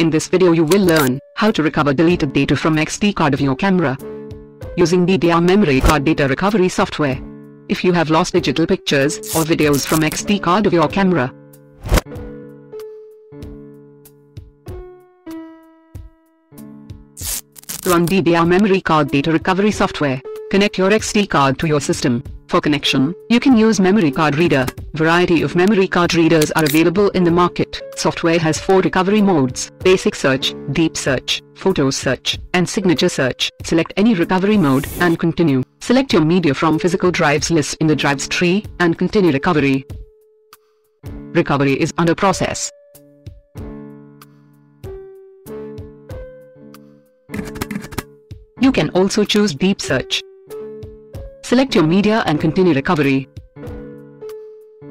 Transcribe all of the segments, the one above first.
In this video you will learn how to recover deleted data from XD card of your camera using DDR memory card data recovery software. If you have lost digital pictures or videos from XD card of your camera, Run DDR memory card data recovery software. Connect your XD card to your system. For connection, you can use memory card reader. Variety of memory card readers are available in the market. Software has four recovery modes, basic search, deep search, photo search, and signature search. Select any recovery mode and continue. Select your media from physical drives list in the drives tree and continue recovery. Recovery is under process. You can also choose deep search. Select your media and continue recovery.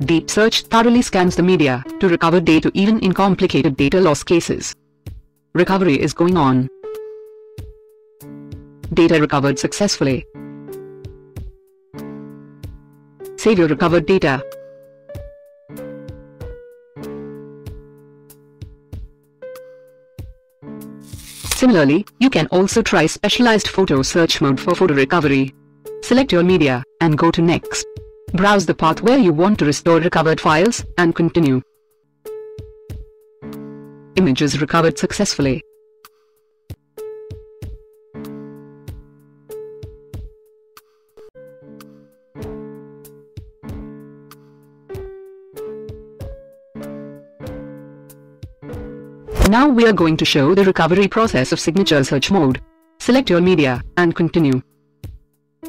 Deep search thoroughly scans the media to recover data even in complicated data loss cases. Recovery is going on. Data recovered successfully. Save your recovered data. Similarly, you can also try specialized photo search mode for photo recovery. Select your media, and go to next. Browse the path where you want to restore recovered files, and continue. Images recovered successfully. Now we are going to show the recovery process of signature search mode. Select your media, and continue.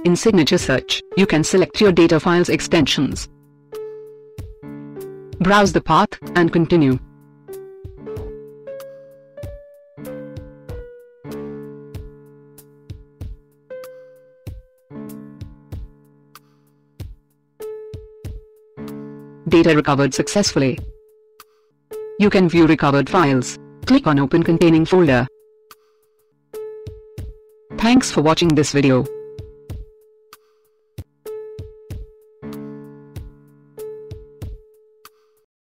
In signature search, you can select your data files extensions. Browse the path, and continue. Data recovered successfully. You can view recovered files. Click on Open Containing folder. Thanks for watching this video.